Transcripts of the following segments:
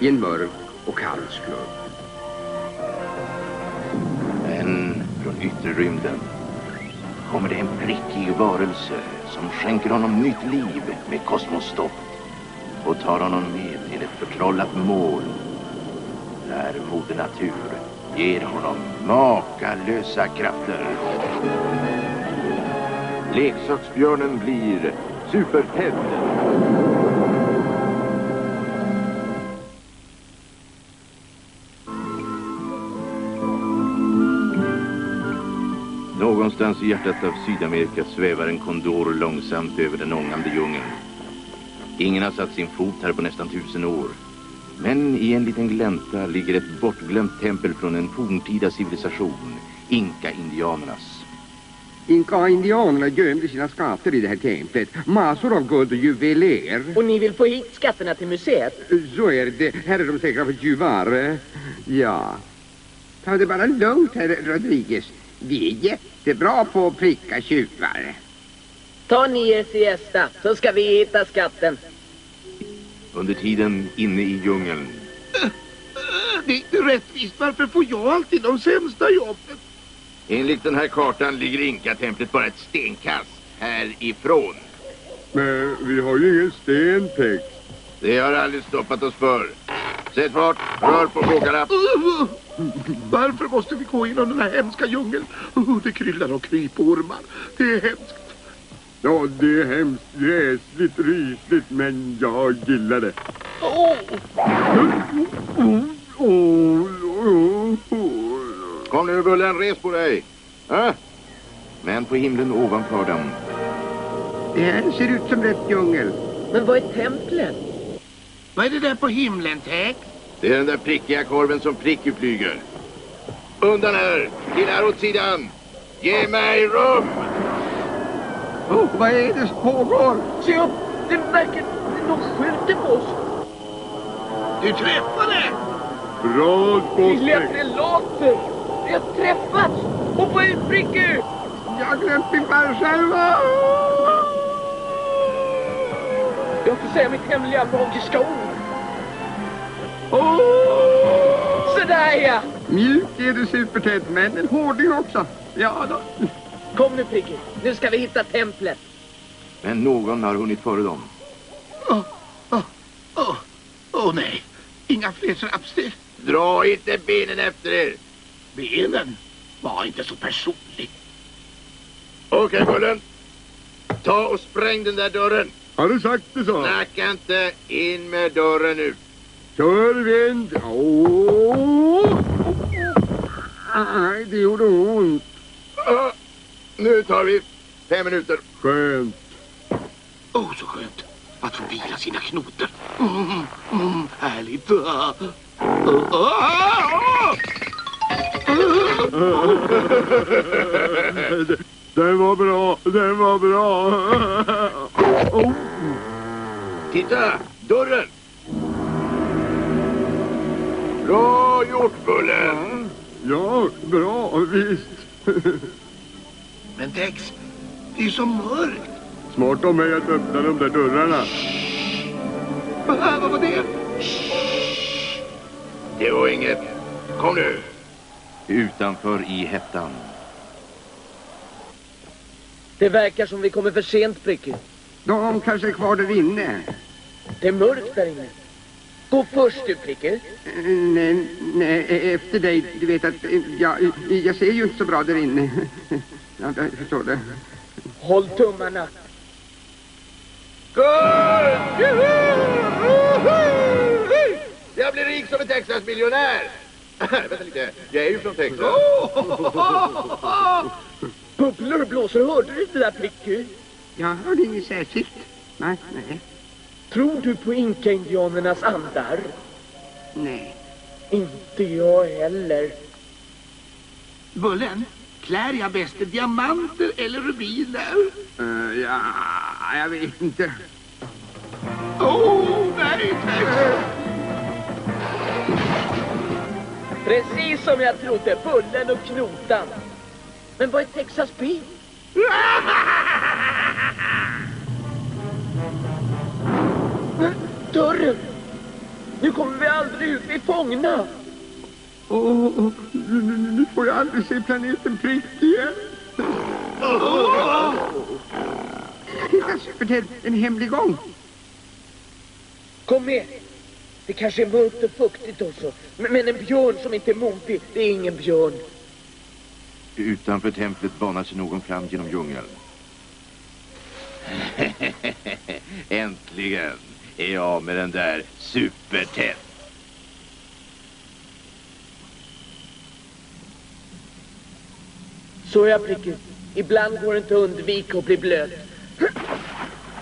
i en mörk och kall skrubb. Men från yttre rymden kommer det en prickig varelse som skänker honom nytt liv med kosmosstoff och tar honom med till ett förtrollat mål där Moder Natur ger honom makalösa krafter. Leksaksbjörnen blir Super-Ted. Någonstans i hjärtat av Sydamerika svävar en kondor långsamt över den ångande djungeln. Ingen har satt sin fot här på nästan tusen år. Men i en liten glänta ligger ett bortglömt tempel från en forntida civilisation, Inka-indianernas. Inka-indianerna gömde sina skatter i det här templet. Massor av guld och juveler. Och ni vill få hit skatterna till museet? Så är det. Här är de säkra för tjuvar. Ja. Ta det bara lugnt, herr Rodriguez. Vi är jättebra på att pricka tjuvar. Ta ni er siesta, så ska vi hitta skatten. Under tiden inne i djungeln Det är inte rättvist. Varför får jag alltid de sämsta jobben? Enligt den här kartan ligger Inka-templet bara ett stenkast härifrån. Men vi har ju ingen stentext. Det har aldrig stoppat oss för. Sätt fart, rör på. Uh, Varför måste vi gå genom den här hemska djungeln? Uh, det kryllar av krypormar. Det är hemskt. Ja, det är hemskt gräsligt, rysligt, men jag gillar det. Oh. Kom nu Bullen, res på dig. Äh? Men på himlen ovanför dem Det här ser ut som rätt djungel. Men vad är templet? Vad är det där på himlen, Tex? Det är den där prickiga korven som Pricky flyger. Undan här! Killar åt sidan! Ge mig rum! Oh, vad är det som pågår? Se upp! Det verkar... De skjuter på oss. Du träffade! Bra Vi skott. släppte later. Vi har träffats. Hoppa ut, Pricky! Jag har glömt min fallskärm. Jag får säga mitt hemliga magiska ord. Oh! Sådär ja! Mjuk är du supertätt, men en hårding också. Ja då. Kom nu Pricky. Nu ska vi hitta templet. Men någon har hunnit före dem. Åh, åh, åh, åh nej. Inga fler trappsteg. Dra inte benen efter er! Benen var inte så personligt. Okej, Bullen. Ta och spräng den där dörren. Har du sagt det så? Snacka inte. In med dörren nu. Kör vind. Åh! Aj, det gjorde ont. Ah, nu tar vi fem minuter. Skönt. Åh, oh, så skönt att få vila sina knotor. Mm, mm, härligt. Ah. Ah, ah. Den var bra, den var bra. Oh. Titta! Dörren! Bra gjort, Bullen! Ja, bra, visst. Men Tex, det är så mörkt. Smart av mig att öppna de där dörrarna. Vad var det? Det var inget. Kom nu! Utanför i hettan. Det verkar som vi kommer för sent, Pricky. De kanske är kvar där inne. Det är mörkt där inne. Gå först du, Pricky. Eh, Nej, nej, efter dig. Du vet att eh, jag, jag ser ju inte så bra där inne. Ja, jag förstår det. Håll tummarna. Guld! Jag blir rik som en Texas-miljonär! Vänta lite, jag är ju från Texas. Bubblor blåser. Hörde du det där, Pricky? Jag hörde inget särskilt. Nej, nej, Tror du på inka-indianernas andar? nej. Inte jag heller. Bullen, klär jag bäst i diamanter eller rubiner? Uh, ja, jag vet inte. Åh, oh, nej, Tex. Precis som jag trodde. Bullen och knotan. Men vad är Texas bil? Dörren! Nu kommer vi aldrig ut, vi är fångna. Åh, nu, nu, nu får jag aldrig se planeten Prick igen. Titta, Superted, en hemlig gång. Kom med. Det kanske är mörkt och fuktigt också. Men, men en björn som inte är modig, det är ingen björn. Utanför templet banar sig någon fram genom djungeln. Äntligen är jag med den där supertätt. Så är jag, Pricky. Ibland går det inte att undvika att bli blöt.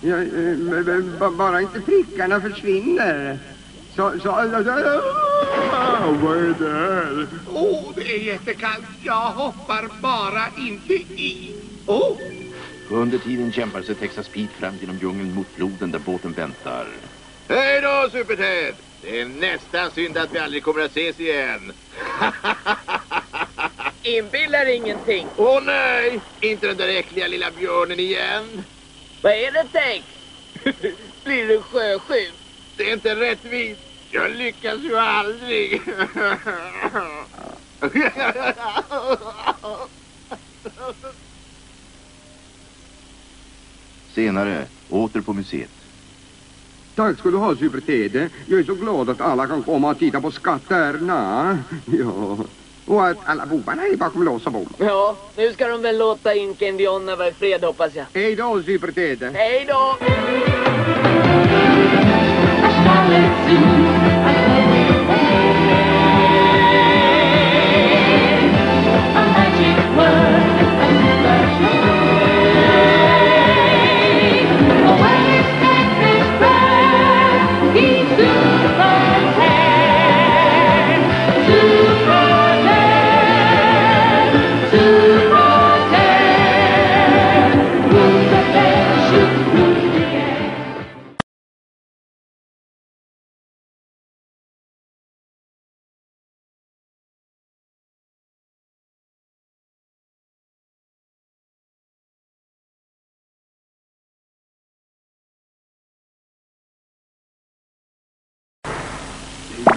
Ja, eh, bara inte prickarna försvinner. Så, så, så, ah, vad är det här? Åh, det är jättekallt. Jag hoppar bara inte i. Åh, Under tiden kämpar sig Texas Pete fram genom djungeln mot floden där båten väntar. Hej då, Superted! Det är nästan synd att vi aldrig kommer att ses igen. Inbillar ingenting. Åh nej! Inte den där äckliga lilla björnen igen. Vad är det, Tex? Blir du sjösjuk? Det är inte rättvist. Jag lyckas ju aldrig. Senare, åter på museet. Tack ska du ha, Superted. Jag är så glad att alla kan komma och titta på skatterna. Ja. Och att alla bovarna är bakom lås och bom. Ja, nu ska de väl låta inka-indianerna vara i fred, hoppas jag. Hej då, Superted. Hej då!